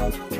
Bye.